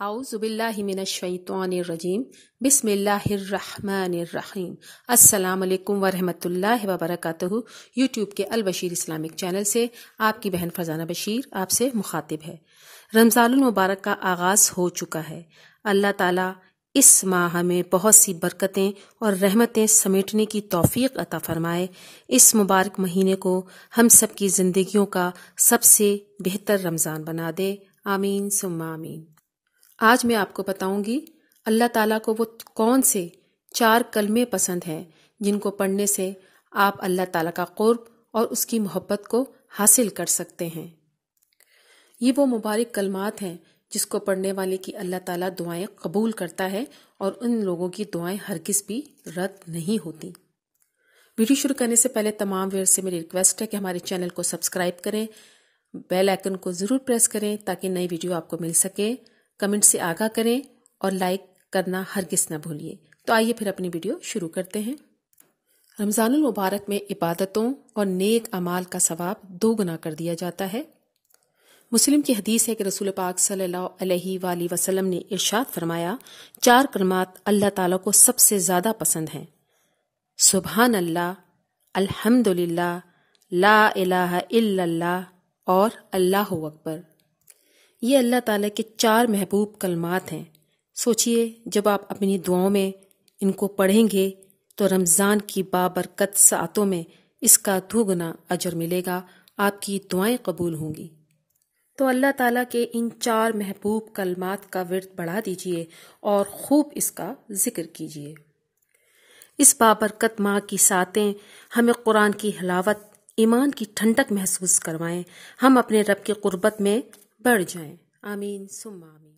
اعوذ باللہ من الشیطان الرجیم، بسم اللہ الرحمن الرحیم۔ السلام علیکم ورحمت اللہ وبرکاتہ۔ یوٹیوب کے البشیر اسلامک چینل سے آپ کی بہن فرزانہ بشیر آپ سے مخاطب ہے۔ رمضان المبارک کا آغاز ہو چکا ہے۔ اللہ تعالیٰ اس ماہ میں بہت سی برکتیں اور رحمتیں سمیٹنے کی توفیق عطا فرمائے۔ اس مبارک مہینے کو ہم سب کی زندگیوں کا سب سے بہتر رمضان بنا دے۔ آمین سم آمین۔ آج میں آپ کو بتاؤں گی اللہ تعالیٰ کو وہ کون سے چار کلمے پسند ہیں جن کو پڑھنے سے آپ اللہ تعالیٰ کا قرب اور اس کی محبت کو حاصل کر سکتے ہیں۔ یہ وہ مبارک کلمات ہیں جس کو پڑھنے والے کی اللہ تعالیٰ دعائیں قبول کرتا ہے اور ان لوگوں کی دعائیں ہرگز بھی رد نہیں ہوتی۔ ویڈیو شروع کرنے سے پہلے تمام ویئر سے میری ریکویسٹ ہے کہ ہمارے چینل کو سبسکرائب کریں، بیل آئیکن کو ضرور پریس کریں تاکہ نئی ویڈیو آپ کو مل سکے۔ کمنٹ سے آگاہ کریں اور لائک کرنا ہرگز نہ بھولیے۔ تو آئیے پھر اپنی ویڈیو شروع کرتے ہیں۔ رمضان المبارک میں عبادتوں اور نیک امال کا ثواب دو گنا کر دیا جاتا ہے۔ مسلم کی حدیث ہے کہ رسول پاک صلی اللہ علیہ وآلہ وسلم نے ارشاد فرمایا، چار کرمات اللہ تعالیٰ کو سب سے زیادہ پسند ہیں۔ سبحان اللہ الحمد للہ لا الہ الا اللہ اور اللہ اکبر۔ یہ اللہ تعالیٰ کے چار محبوب کلمات ہیں۔ سوچئے جب آپ اپنی دعاؤں میں ان کو پڑھیں گے تو رمضان کی بابرکت ساتوں میں اس کا دھوگنا اجر ملے گا، آپ کی دعائیں قبول ہوں گی۔ تو اللہ تعالیٰ کے ان چار محبوب کلمات کا ورد بڑھا دیجیے اور خوب اس کا ذکر کیجیے۔ اس بابرکت ماں کی ساتیں ہمیں قرآن کی حلاوت، ایمان کی ٹھنڈک محسوس کروائیں۔ ہم اپنے رب کی قربت میں بڑھ جائیں۔ آمین سم آمین۔